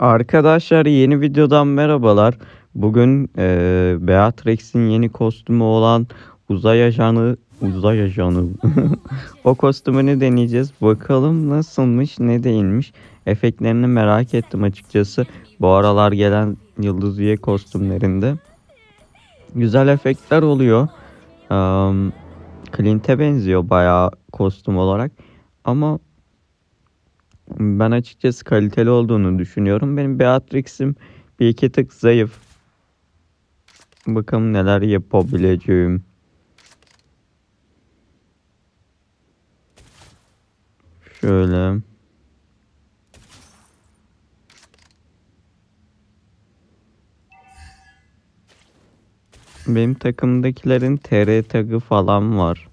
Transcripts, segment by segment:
Arkadaşlar yeni videodan merhabalar. Bugün e, Beatrix'in yeni kostümü olan uzay ajanı uzay ajanı o kostümünü deneyeceğiz. Bakalım nasılmış ne değilmiş. Efektlerini merak ettim açıkçası. Bu aralar gelen Yıldız Üye kostümlerinde. Güzel efektler oluyor. Um, Clint'e benziyor bayağı kostüm olarak. Ama ben açıkçası kaliteli olduğunu düşünüyorum. Benim Beatrix'im bir iki tık zayıf. Bakalım neler yapabileceğim. Şöyle. Benim takımdakilerin TR tagı falan var.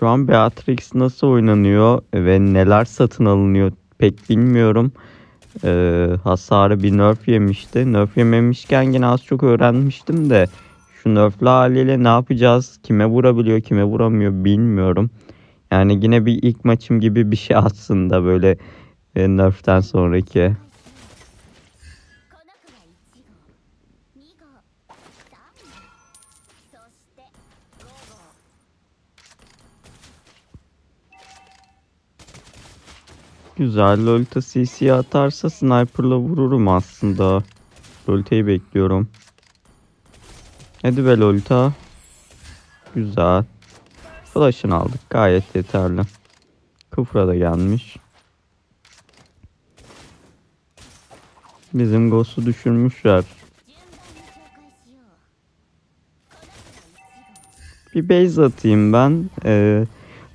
Şu an Beatrix nasıl oynanıyor ve neler satın alınıyor pek bilmiyorum. Ee, hasarı bir nerf yemişti. Nerf yememişken yine az çok öğrenmiştim de şu nerfli haliyle ne yapacağız? Kime vurabiliyor, kime vuramıyor bilmiyorum. Yani yine bir ilk maçım gibi bir şey aslında böyle e, nerf'ten sonraki. Güzel. Lolita CC atarsa sniper'la vururum aslında. Lolita'yı bekliyorum. Hadi be Lolita. Güzel. Flash'ını aldık. Gayet yeterli. Kufra da gelmiş. Bizim Ghost'u düşürmüşler. Bir base atayım ben. Ee,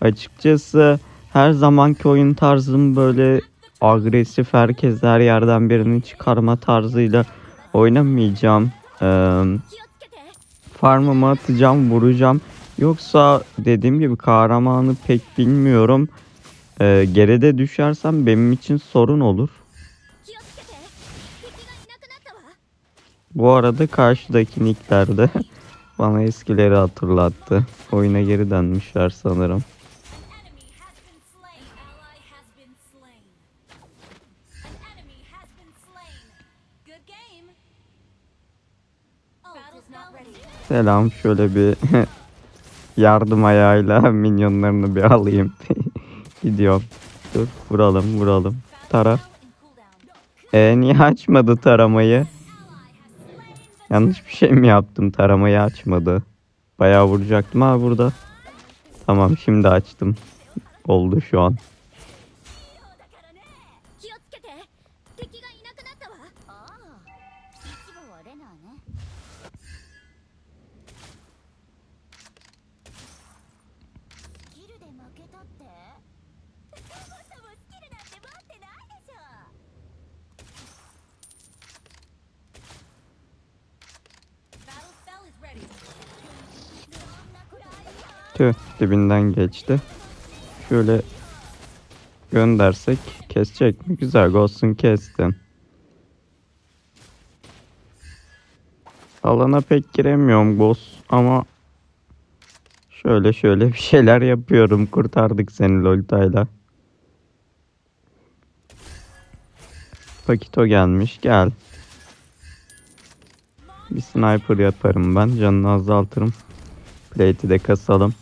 açıkçası her zamanki oyun tarzım böyle agresif herkes her yerden birini çıkarma tarzıyla oynamayacağım. Ee, farmımı atacağım, vuracağım. Yoksa dediğim gibi kahramanı pek bilmiyorum. Ee, geride düşersem benim için sorun olur. Bu arada karşıdaki nicklerde bana eskileri hatırlattı. Oyuna geri dönmüşler sanırım. Selam şöyle bir yardım ayağıyla minyonlarını bir alayım. Gidiyorum. Dur vuralım vuralım. Tara. E niye açmadı taramayı? Yanlış bir şey mi yaptım? Taramayı açmadı. Bayağı vuracaktım ha burada. Tamam şimdi açtım. Oldu şu an. Tüh dibinden geçti. Şöyle göndersek kesecek mi? Güzel Ghost'un kestim. Alana pek giremiyorum Ghost ama şöyle şöyle bir şeyler yapıyorum. Kurtardık seni Lolita'yla. Pakito gelmiş. Gel. Bir sniper yaparım ben. Canını azaltırım. Plate'i de kasalım.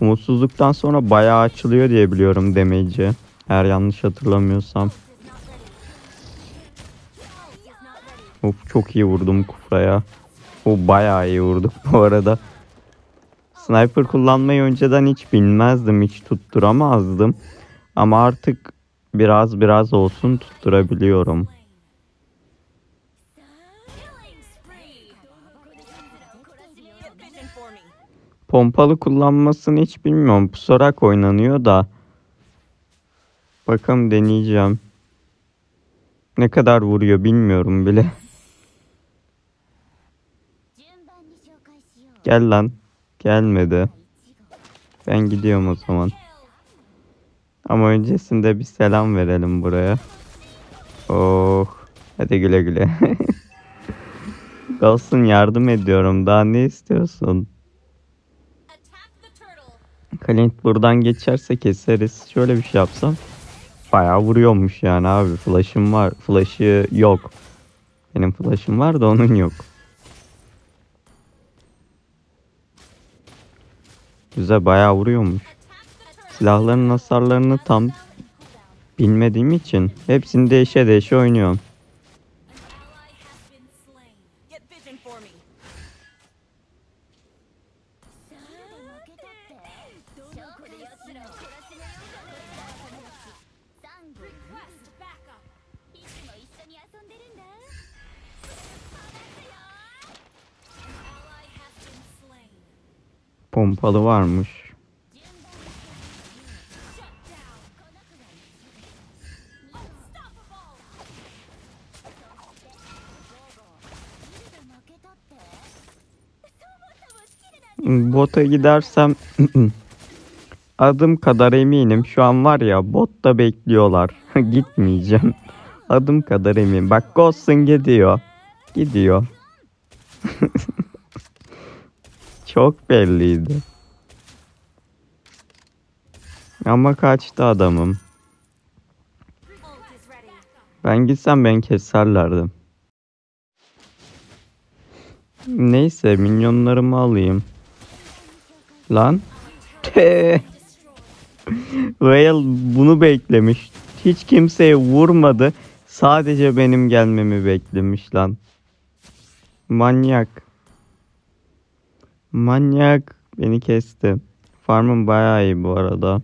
Umutsuzluktan sonra bayağı açılıyor diye biliyorum damage'i. Eğer yanlış hatırlamıyorsam. Of çok iyi vurdum Kufra'ya. O bayağı iyi vurduk bu arada. Sniper kullanmayı önceden hiç bilmezdim. Hiç tutturamazdım. Ama artık biraz biraz olsun tutturabiliyorum. Pompalı kullanmasını hiç bilmiyorum. Pusarak oynanıyor da. Bakalım deneyeceğim. Ne kadar vuruyor bilmiyorum bile. Gel lan. Gelmedi. Ben gidiyorum o zaman. Ama öncesinde bir selam verelim buraya. Oh. Hadi güle güle. Olsun yardım ediyorum. Daha ne istiyorsun? Clint buradan geçerse keseriz. Şöyle bir şey yapsam. bayağı vuruyormuş yani abi. Flash'ım var. Flash'ı yok. Benim flash'ım var da onun yok. Güzel bayağı vuruyormuş. Silahların hasarlarını tam bilmediğim için hepsini değişe değişe oynuyorum. Pompalı varmış. Bota gidersem adım kadar eminim. Şu an var ya botta bekliyorlar. Gitmeyeceğim. Adım kadar emin. Bak Ghost'un gidiyor. Gidiyor. Çok belliydi. Ama kaçtı adamım. Ben gitsem ben keserlerdim. Neyse minyonlarımı alayım. Lan. Rail bunu beklemiş. Hiç kimseye vurmadı. Sadece benim gelmemi beklemiş lan. Manyak. Manyak. Beni kesti. Farmım bayağı iyi bu arada.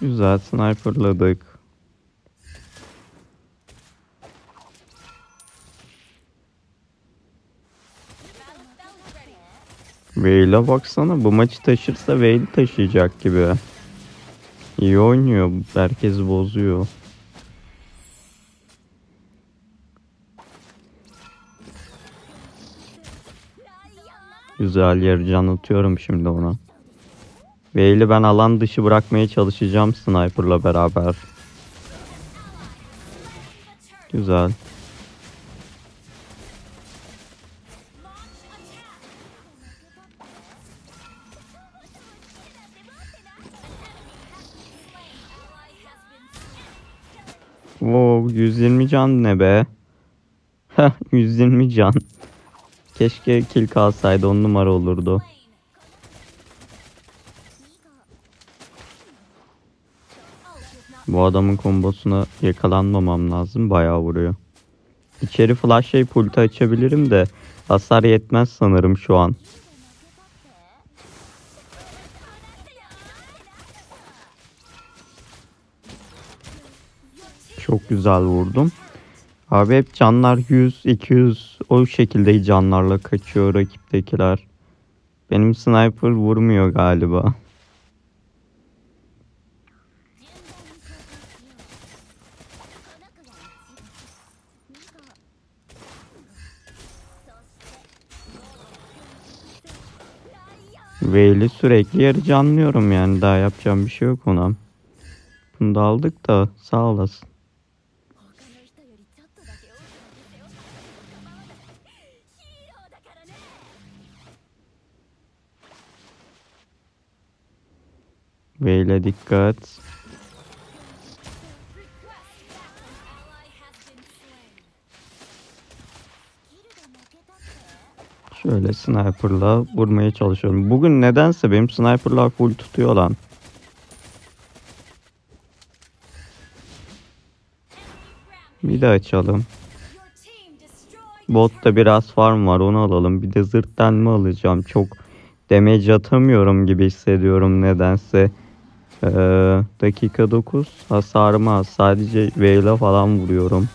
Güzel sniperladık. Veil'e baksana bu maçı taşırsa Veil taşıyacak gibi. İyi oynuyor. Herkes bozuyor. Güzel yer can atıyorum şimdi ona. Veil'i ben alan dışı bırakmaya çalışacağım sniper'la beraber. Güzel. 120 can ne be? Heh 120 can. Keşke kill kalsaydı on numara olurdu. Bu adamın kombosuna yakalanmamam lazım. Bayağı vuruyor. İçeri flashlayıp ulti açabilirim de hasar yetmez sanırım şu an. Çok güzel vurdum. Abi hep canlar 100, 200 o şekilde canlarla kaçıyor rakiptekiler. Benim sniper vurmuyor galiba. Veil'i sürekli yarı canlıyorum yani daha yapacağım bir şey yok ona. Bunu da aldık da sağ olasın. Veil'e dikkat. Şöyle sniper'la vurmaya çalışıyorum. Bugün nedense benim sniper'lar full tutuyor lan. Bir de açalım. Botta biraz farm var onu alalım. Bir de zırhtan mı alacağım? Çok damage atamıyorum gibi hissediyorum nedense. Ee, dakika 9 hasarım az. Sadece V falan vuruyorum.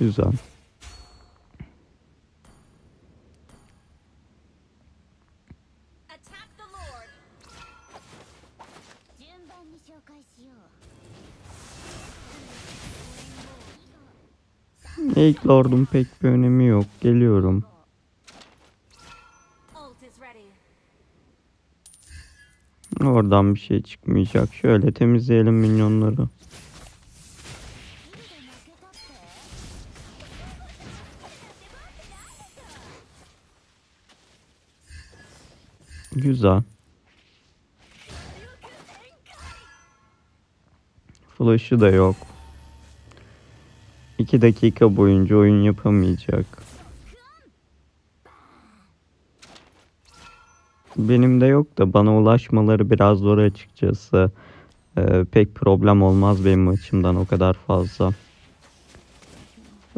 Güzel. İlk lordum pek bir önemi yok. Geliyorum. Oradan bir şey çıkmayacak. Şöyle temizleyelim minyonları. Güzel. Flash'ı da yok. 2 dakika boyunca oyun yapamayacak. Benim de yok da bana ulaşmaları biraz zor açıkçası. Ee, pek problem olmaz benim açımdan o kadar fazla.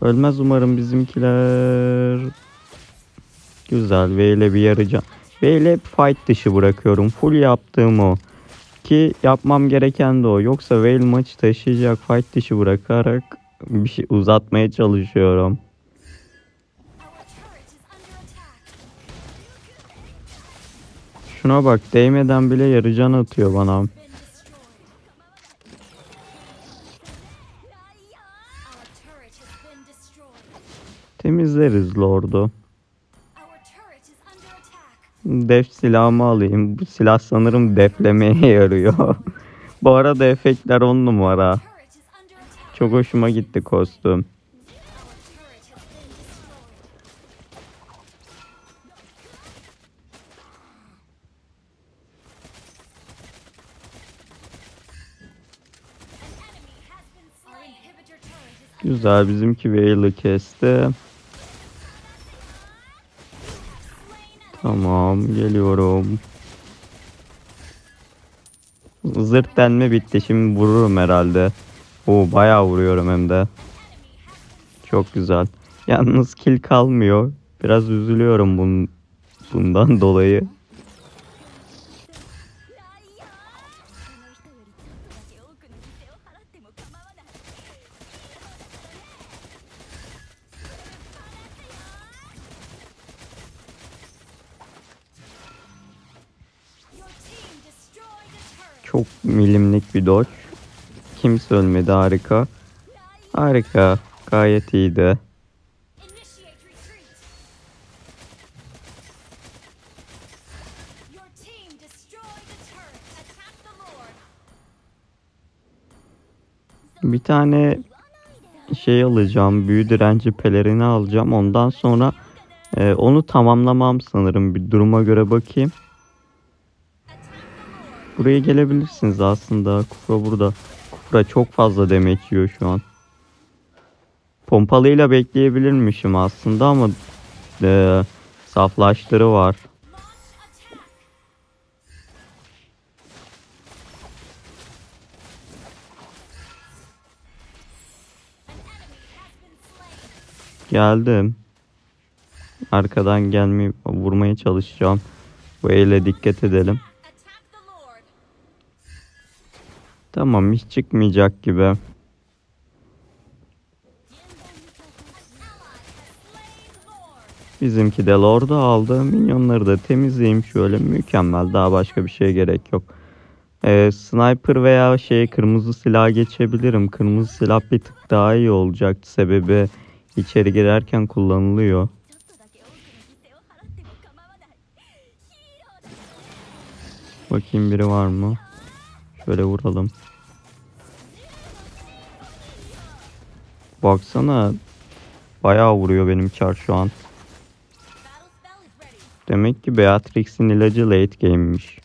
Ölmez umarım bizimkiler. Güzel ve ile bir yarıcan. Ve ile fight dışı bırakıyorum. Full yaptığım o. Ki yapmam gereken de o. Yoksa Vale maçı taşıyacak fight dışı bırakarak bir şey uzatmaya çalışıyorum. Şuna bak değmeden bile yarıcan atıyor bana. Temizleriz Lord'u. Def silahımı alayım. Bu silah sanırım deflemeye yarıyor. Bu arada efektler on numara. Çok hoşuma gitti kostüm. Our turret has been destroyed. An enemy has been slain. Our inhibitor turret is under Güzel bizimki Vale'ı kesti. Tamam geliyorum. Zırt denme bitti. Şimdi vururum herhalde. Oo bayağı vuruyorum hem de. Çok güzel. Yalnız kill kalmıyor. Biraz üzülüyorum bunun, bundan dolayı. Bir dodge. Kimse ölmedi harika. Harika. Gayet iyiydi. Bir tane şey alacağım. Büyü direnci pelerini alacağım. Ondan sonra e, onu tamamlamam sanırım. Bir duruma göre bakayım. Buraya gelebilirsiniz aslında. Kufra burada. Kufra çok fazla demek yiyor şu an. Pompalıyla bekleyebilirmişim aslında ama e, saflaştırı var. Geldim. Arkadan gelmeyi vurmaya çalışacağım. Bu ele dikkat edelim. Attack the Lord. Tamam hiç çıkmayacak gibi. Bizimki de Lord'u aldı. Minyonları da temizleyeyim şöyle mükemmel. Daha başka bir şeye gerek yok. Ee, sniper veya şey kırmızı silah geçebilirim. Kırmızı silah bir tık daha iyi olacak. Sebebi içeri girerken kullanılıyor. Bakayım biri var mı? Şöyle vuralım. Baksana. Bayağı vuruyor benim çar şu an. Demek ki Beatrix'in ilacı late game'miş.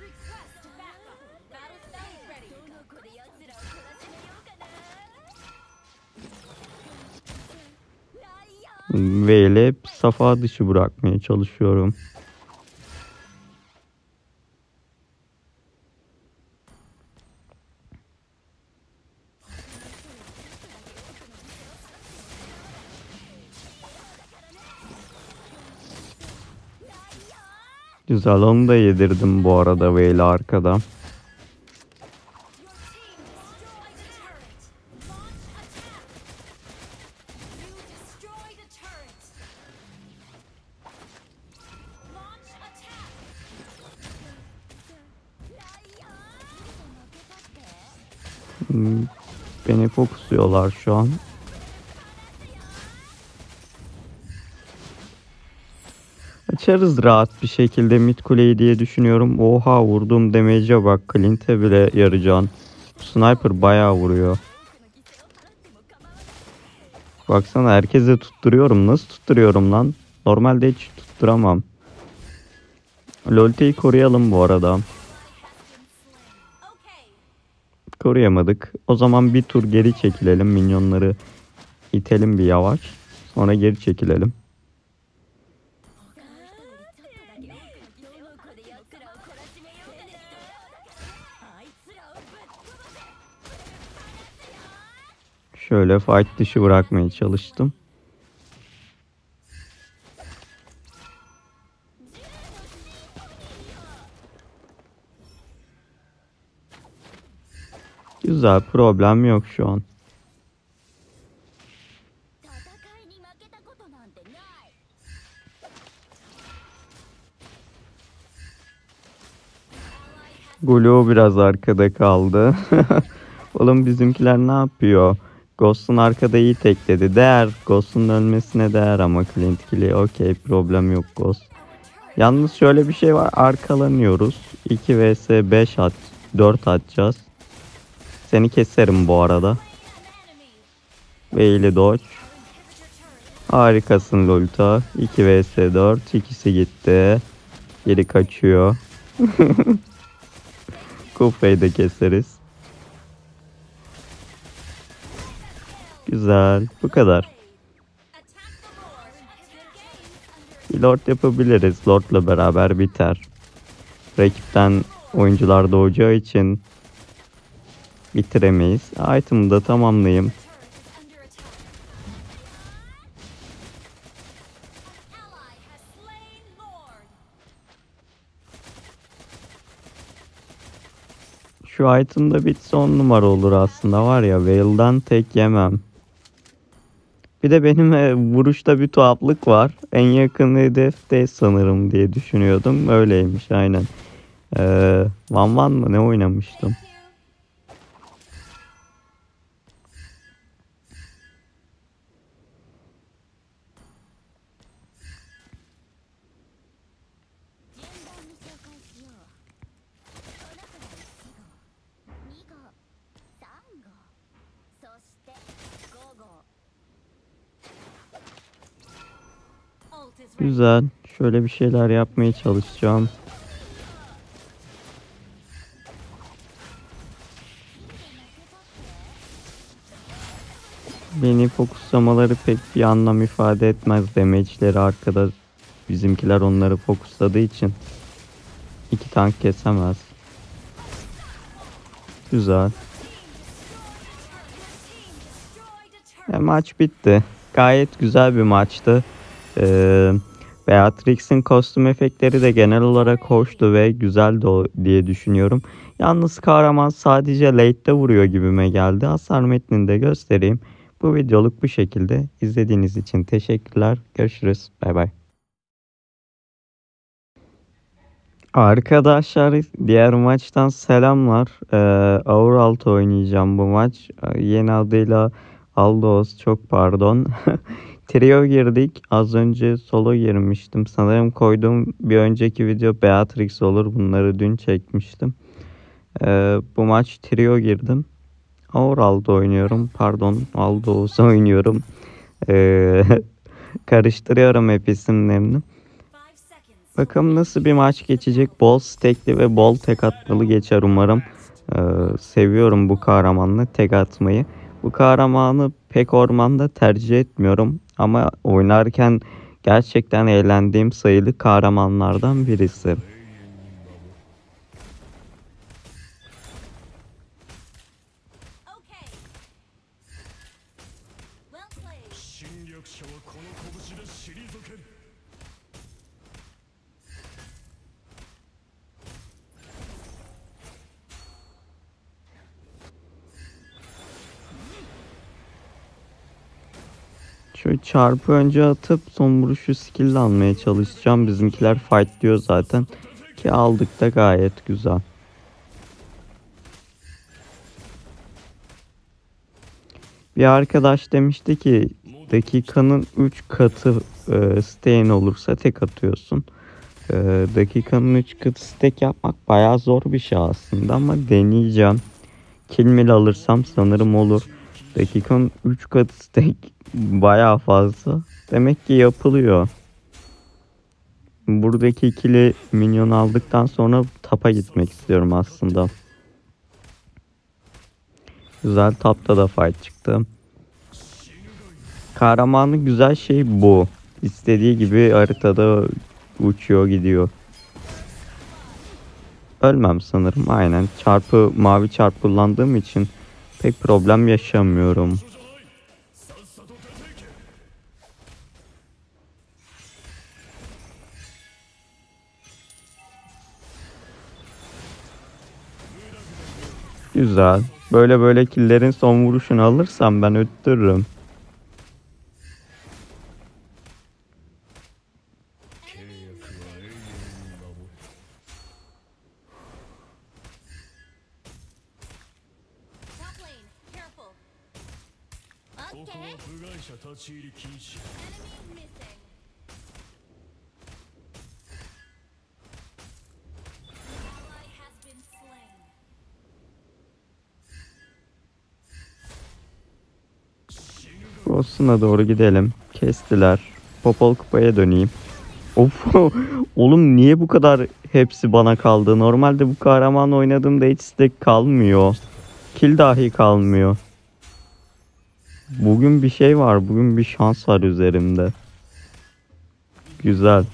Request backup. Battle spell is ready. Güzel onu da yedirdim bu arada Veyle arkada. Your team destroyed a açarız rahat bir şekilde mid kuleyi diye düşünüyorum. Oha vurduğum damage'e bak. Clint'e bile yarayacağın. Sniper bayağı vuruyor. Baksana herkese tutturuyorum. Nasıl tutturuyorum lan? Normalde hiç tutturamam. Lolte'yi koruyalım bu arada. Koruyamadık. O zaman bir tur geri çekilelim. Minyonları itelim bir yavaş. Sonra geri çekilelim. Şöyle fight dışı bırakmaya çalıştım. Güzel problem yok şu an. Gulu biraz arkada kaldı. Oğlum bizimkiler ne yapıyor? Ghost'un arkada iyi tekledi. Değer. Ghost'un ölmesine değer ama Clint Kill'i okey problem yok Ghost. Yalnız şöyle bir şey var. Arkalanıyoruz. 2 vs 5 at 4 atacağız. Seni keserim bu arada. Veili dodge. Harikasın Lolita. 2 vs 4. İkisi gitti. Geri kaçıyor. Kufra'yı da keseriz. Güzel. Bu kadar. Bir Lord yapabiliriz. Lord'la beraber biter. Rakipten oyuncular doğacağı için bitiremeyiz. Item'ı da tamamlayayım. Şu item da bitse on numara olur aslında var ya Veil'dan tek yemem. Bir de benim e, vuruşta bir tuhaflık var. En yakın hedef de sanırım diye düşünüyordum. Öyleymiş aynen. Ee, Van Van mı ne oynamıştım? Güzel. Şöyle bir şeyler yapmaya çalışacağım. Beni fokuslamaları pek bir anlam ifade etmez. Damage'leri arkada bizimkiler onları fokusladığı için iki tank kesemez. Güzel. E, maç bitti. Gayet güzel bir maçtı. Ee, Beatrix'in kostüm efektleri de genel olarak hoştu ve güzeldi diye düşünüyorum. Yalnız kahraman sadece late'de vuruyor gibime geldi. Hasar metnini de göstereyim. Bu videoluk bu şekilde. İzlediğiniz için teşekkürler. Görüşürüz. Bay bay. Arkadaşlar diğer maçtan selamlar. Ee, Ağır altı oynayacağım bu maç. Ee, Yeni adıyla Aldos çok pardon. Trio girdik. Az önce solo girmiştim. Sanırım koyduğum bir önceki video Beatrix olur. Bunları dün çekmiştim. Ee, bu maç trio girdim. Ağır aldı oynuyorum. Pardon Aldos oynuyorum. Ee, karıştırıyorum hep isimlerini. Bakalım nasıl bir maç geçecek. Bol stekli ve bol tek atmalı geçer umarım. Ee, seviyorum bu kahramanla tek atmayı. Bu kahramanı pek ormanda tercih etmiyorum. Ama oynarken gerçekten eğlendiğim sayılı kahramanlardan birisi. Şöyle çarpı önce atıp son vuruşu skill almaya çalışacağım. Bizimkiler fight diyor zaten. Ki aldık da gayet güzel. Bir arkadaş demişti ki dakikanın 3 katı e, stain olursa tek atıyorsun. Ee, dakikanın 3 katı stack yapmak bayağı zor bir şey aslında ama deneyeceğim. Kill mill alırsam sanırım olur. Dakikanın 3 katı stack bayağı fazla. Demek ki yapılıyor. Buradaki ikili minyon aldıktan sonra tapa gitmek istiyorum aslında. Güzel tapta da fight çıktı. Kahramanı güzel şey bu. İstediği gibi haritada uçuyor gidiyor. Ölmem sanırım aynen. Çarpı mavi çarp kullandığım için pek problem yaşamıyorum. Güzel. Böyle böyle killerin son vuruşunu alırsam ben öttürürüm. ここはー部外者立ち入り禁止 Enemy missing. Ally has been slain. 死ぬが Ross'una doğru gidelim. Kestiler. Popol kupaya döneyim. Of oğlum niye bu kadar hepsi bana kaldı? Normalde bu kahraman oynadığımda hiç stack kalmıyor. Kill dahi kalmıyor. Bugün bir şey var. Bugün bir şans var üzerimde. Güzel.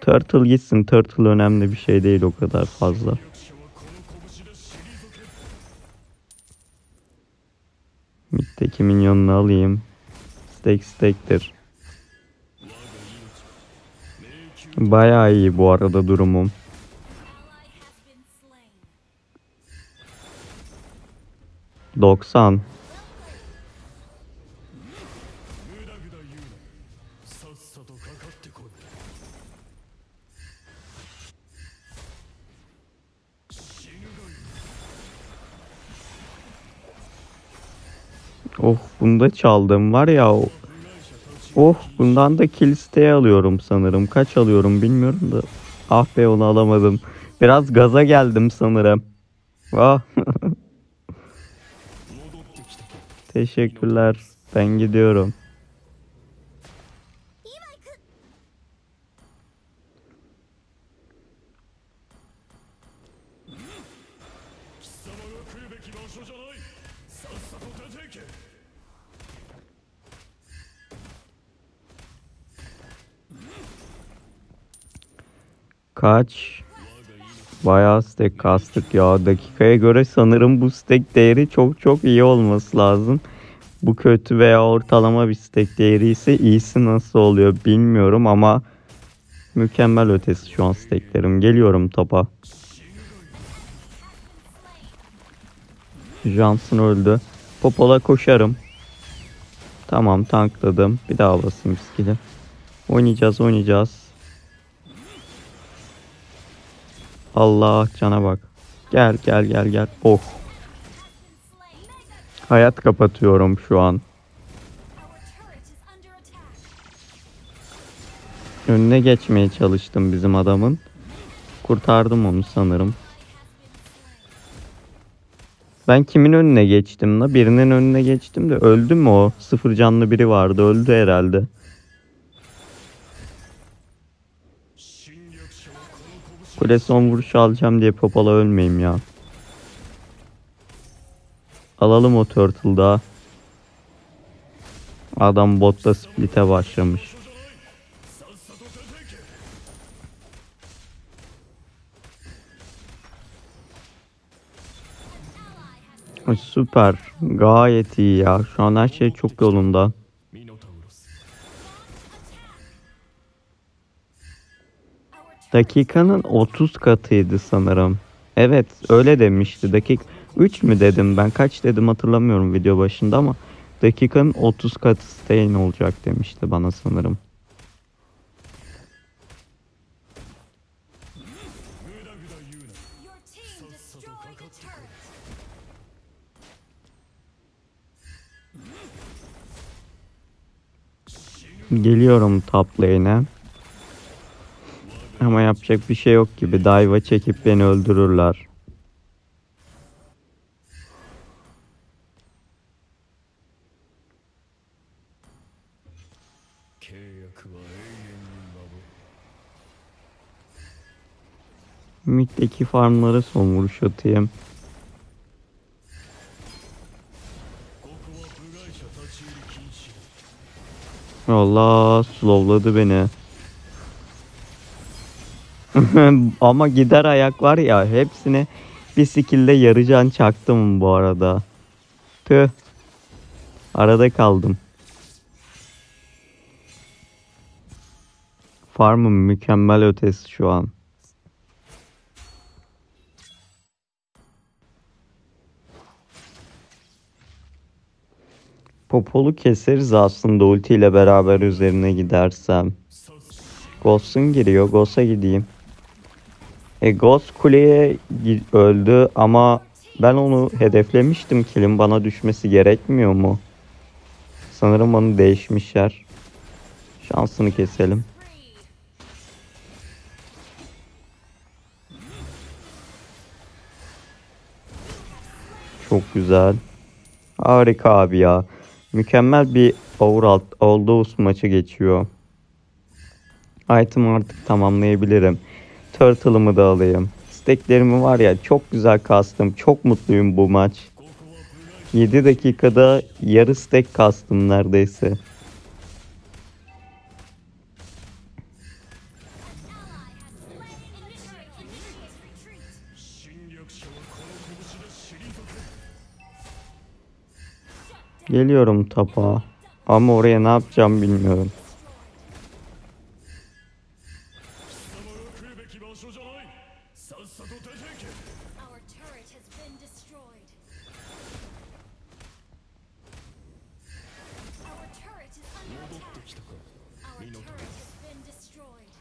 Turtle gitsin. Turtle önemli bir şey değil o kadar fazla. Mid'deki minyonunu alayım. Stack stack'tir. Bayağı iyi bu arada durumum. Doksan. Oyunda çaldığım var ya Oh bundan da kilisteye alıyorum sanırım. Kaç alıyorum bilmiyorum da. Ah be onu alamadım. Biraz gaza geldim sanırım. Ah. Teşekkürler. Ben gidiyorum. Kaç? Bayağı stack kastık ya. Dakikaya göre sanırım bu stack değeri çok çok iyi olması lazım. Bu kötü veya ortalama bir stack değeri ise iyisi nasıl oluyor bilmiyorum ama mükemmel ötesi şu an stacklerim. Geliyorum topa. Johnson öldü. Popola koşarım. Tamam tankladım. Bir daha basayım skill'e. Oynayacağız oynayacağız. Allah cana bak. Gel gel gel gel. Oh. Hayat kapatıyorum şu an. Önüne geçmeye çalıştım bizim adamın. Kurtardım onu sanırım. Ben kimin önüne geçtim la? Birinin önüne geçtim de öldü mü o? Sıfır canlı biri vardı. Öldü herhalde. Kule son vuruşu alacağım diye popala ölmeyeyim ya. Alalım o turtle daha. Adam botta split'e başlamış. Süper. Gayet iyi ya. Şu an her şey çok yolunda. Dakikanın 30 katıydı sanırım. Evet öyle demişti. Dakik 3 mü dedim ben kaç dedim hatırlamıyorum video başında ama dakikanın 30 katı stain olacak demişti bana sanırım. Geliyorum top lane'e. Ama yapacak bir şey yok gibi. Dayva çekip beni öldürürler. Mid'deki farmları son vuruş atayım. Allah slowladı beni. Ama gider ayak var ya hepsine bir skill'de yarı can çaktım bu arada. Tüh. Arada kaldım. Farmım mükemmel ötesi şu an. Popolu keseriz aslında ulti ile beraber üzerine gidersem. Ghost'un giriyor. Ghost'a gideyim. E Ghost kuleye öldü ama ben onu hedeflemiştim. Kilin bana düşmesi gerekmiyor mu? Sanırım onu değişmişler. Şansını keselim. Çok güzel. Harika abi ya. Mükemmel bir overall Aldous maçı geçiyor. Item artık tamamlayabilirim. Turtle'ımı da alayım. Steklerimi var ya çok güzel kastım. Çok mutluyum bu maç. 7 dakikada yarı stek kastım neredeyse. Geliyorum tapa. Ama oraya ne yapacağım bilmiyorum. Our turret has been destroyed. Our turret is under attack. Our turret has been destroyed.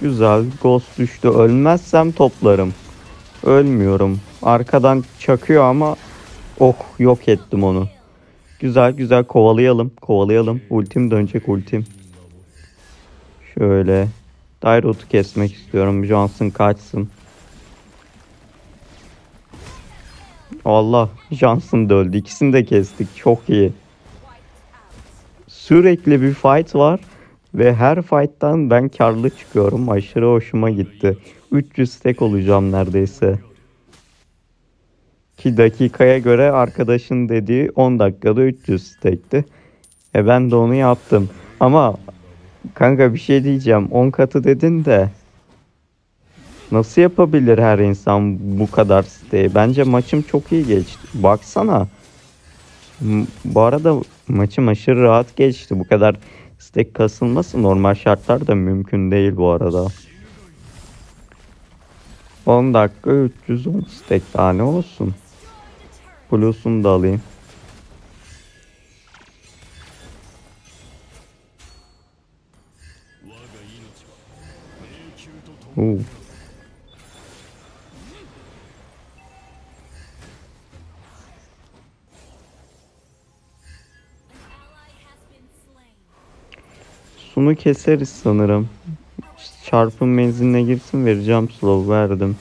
Güzel. Ghost düştü. Ölmezsem toplarım. Ölmüyorum. Arkadan çakıyor ama oh yok ettim onu. Güzel güzel kovalayalım. Kovalayalım. Ultim dönecek ultim. Şöyle. Dairot'u kesmek istiyorum. Johnson kaçsın. Allah. Johnson da öldü. İkisini de kestik. Çok iyi. Sürekli bir fight var. Ve her fight'tan ben karlı çıkıyorum. Aşırı hoşuma gitti. 300 stack olacağım neredeyse. Ki dakikaya göre arkadaşın dediği 10 dakikada 300 stack'ti. E ben de onu yaptım. Ama kanka bir şey diyeceğim. 10 katı dedin de nasıl yapabilir her insan bu kadar stack'i? Bence maçım çok iyi geçti. Baksana. Bu arada maçım aşırı rahat geçti. Bu kadar stack kasılması normal şartlarda mümkün değil bu arada. 10 dakika 310 stack tane olsun. Koloss'unu da alayım. Oo. Sunu keseriz sanırım. Çarpın menziline girsin vereceğim slow verdim.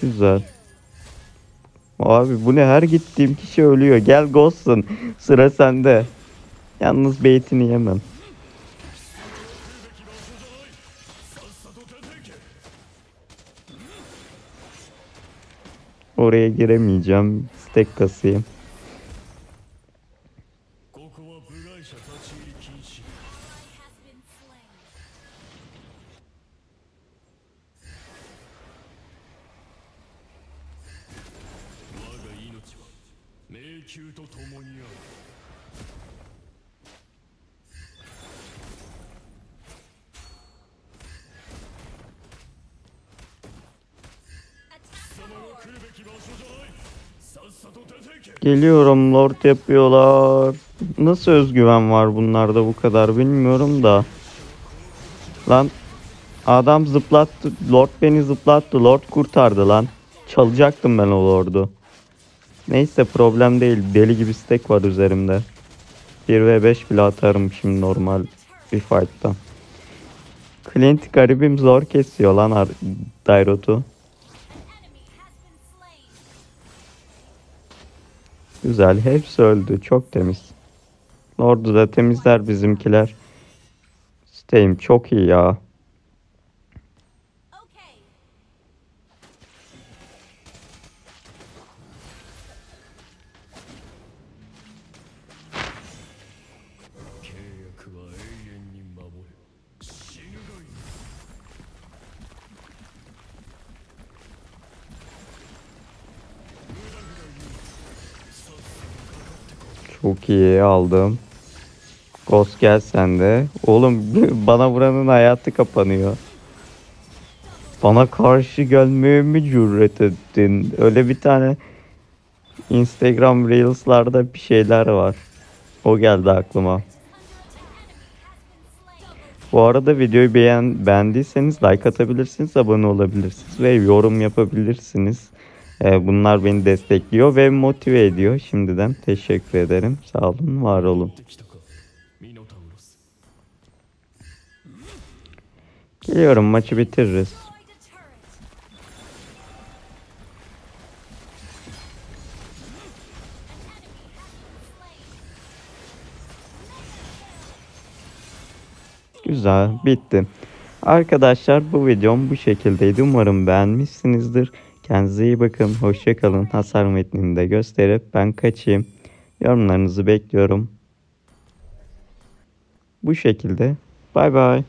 Güzel. Abi bu ne her gittiğim kişi ölüyor. Gel Ghost'sun. Sıra sende. Yalnız beytini yemem. Oraya giremeyeceğim. Stek kasayım. Geliyorum lord yapıyorlar. Nasıl özgüven var bunlarda bu kadar bilmiyorum da. Lan Adam zıplattı. Lord beni zıplattı. Lord kurtardı lan. Çalacaktım ben o Lord'u. Neyse problem değil. Deli gibi stack var üzerimde. 1 ve 5 bile atarım şimdi normal bir fight'ta. Clint garibim zor kesiyor lan Dairot'u. Güzel. Hepsi öldü. Çok temiz. Lord'u da temizler bizimkiler. Stay'im çok iyi ya. Çok aldım. Ghost gel sen de. Oğlum bana vuranın hayatı kapanıyor. Bana karşı gelmeye mi cüret ettin? Öyle bir tane Instagram Reels'larda bir şeyler var. O geldi aklıma. Bu arada videoyu beğen, beğendiyseniz like atabilirsiniz, abone olabilirsiniz ve yorum yapabilirsiniz. Ee, bunlar beni destekliyor ve motive ediyor şimdiden. Teşekkür ederim. Sağ olun, var olun. Geliyorum maçı bitiririz. Güzel bitti. Arkadaşlar bu videom bu şekildeydi. Umarım beğenmişsinizdir. Kendinize iyi bakın. Hoşçakalın. Hasar metnini de gösterip ben kaçayım. Yorumlarınızı bekliyorum. Bu şekilde. Bay bay.